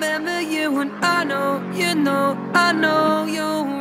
remember you and I know, you know, I know you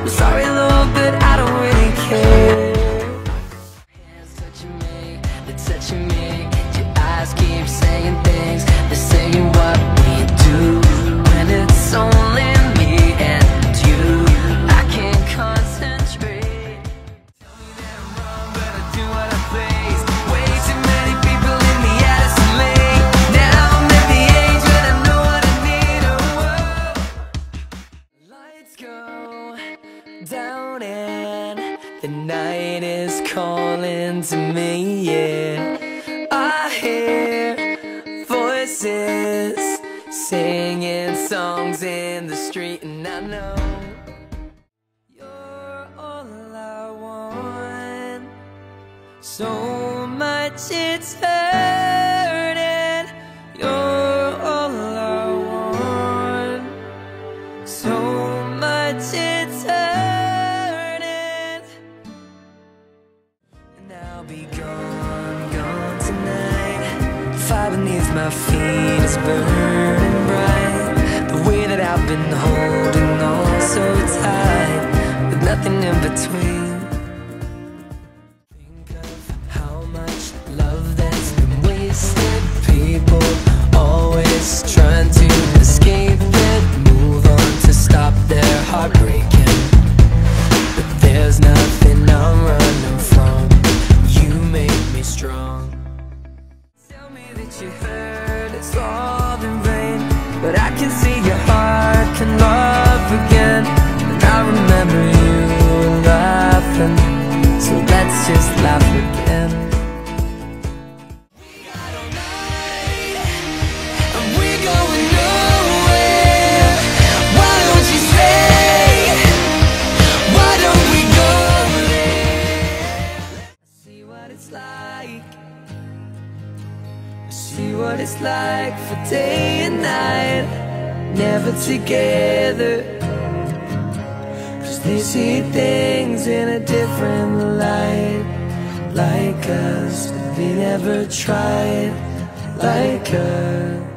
I'm sorry Lord, but I don't really care is calling to me, yeah. I hear voices singing songs in the street, and I know you're all I want. So much it's hurting. I'll be gone, gone tonight. Fire beneath my feet is burning bright. The way that I've been holding on so tight, with nothing in between. But I can see your heart can love again. And I remember you laughing. So let's just laugh again. What it's like for day and night, never together. Cause they see things in a different light, like us. They never tried like us.